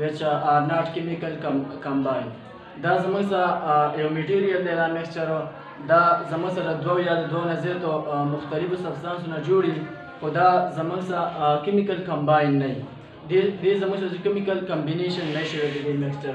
وچ آر ناټ کیمیکل کمباین دا زموږ سره یو میټیریل دی دا میکسچر دا زموږ سره دوه یا د دوه نه زیاتو مختلفو سبستانسونه جوړي خو دا زموږ سره کیمیکل کمباین نه دی دې زموږ سره کیمیکل کمبینیشن نه شوی د دې میکسچر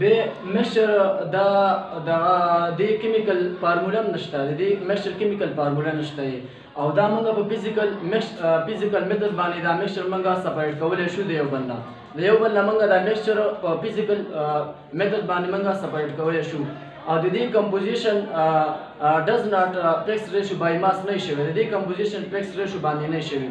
بې مشر دا دغه دی کیمیکل فارموله هم نشته د دې مشر کیمیکل فارموله نشته او دا مونږ په فزیکل مکس فزیکل میتود باندې دا مشر مونږه سپریټ کولای شو د یو بل نه د یو بل نه مونږه دا مشر په فزیکل میتود باندې مونږه سپریټ کولای شو او د دې کمپوزیشن ډز ناټ فکس ریشو بای ماس نه شوی د دې کمپوزیشن فکس ریشو باندې نه شوی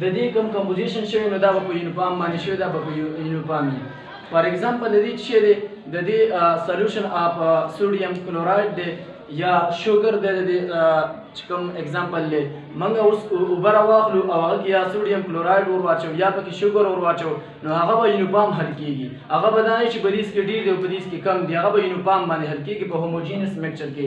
د دې کوم کمپوزیشن شوی نو دا به په یونیفارم باندې شوی دا به په یونیفارم وي فار ایگزامپل د دې چې دی د دې سولوشن اف سوډیم کلوراید دی یا شوګر دی د دې چې کوم ایگزامپل دی موږ اوس اوبه راواخلو او هغه کې یا سوډیم کلوراید ور واچو یا پکې شوګر ور واچو نو هغه به یونیفارم حل کیږي هغه به دا نه چې په دې کې ډیر دی او په دې کې کم دی هغه به یونیفارم باندې حل کیږي په هوموجینس میکچر کې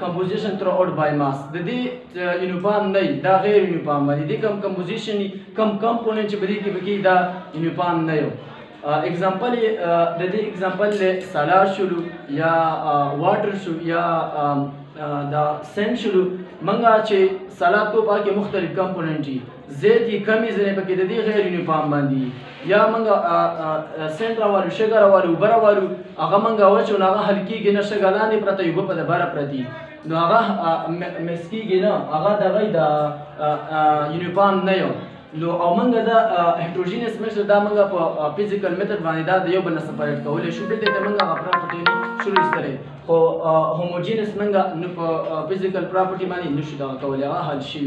کمپوزیشن تر اوټ بای ماس د دې یونیفارم نه دا غیر یونیفارم باندې د کم کمپوزیشن کم کمپوننټ چې بری کې پکې دا یونیفارم نه یو اگزامپل د دې اگزامپل له سالار شلو یا واټر شو یا دا سند شلو منګه چې سالات کو پاکه مختلف کمپوننټ دي زید یې کمی ځنې پکې د دې غیر یونیفارم باندې یا موږ سند راوالو شګه راوالو اوبه راوالو هغه موږ وچو نو هغه حل کېږي نه شګه لاندې پرته اوبه په دبره پرتي نو هغه مس کېږي نه هغه دغه د یونیفارم نه یو نو او موږ دا هټروجینس مکسچر دا موږ په فزیکل میتود باندې دا د یو بل نه سپریټ کولای شو دلته موږ هغه پراپرټي شروع استلې خو هوموجینس موږ نو په فزیکل پراپرټي باندې نشو دا کولای هغه حل شي